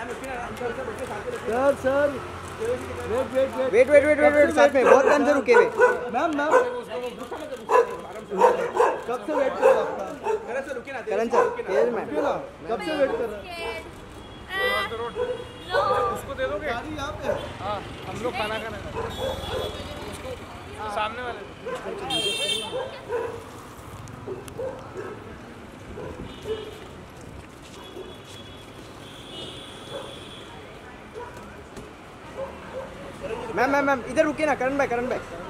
Sir sir wait wait wait wait wait wait wait wait साथ में बहुत time से रुके हुए। मैम मैम कब से वेट कर रहा आपका? करण सर तेज मैम कब से वेट कर रहा उसको दे दोगे? गाड़ी यहाँ पे है। हम लोग खाना खाने उसको सामने वाले मैम मैम मैम इधर रुके ना करण भाई करण भाई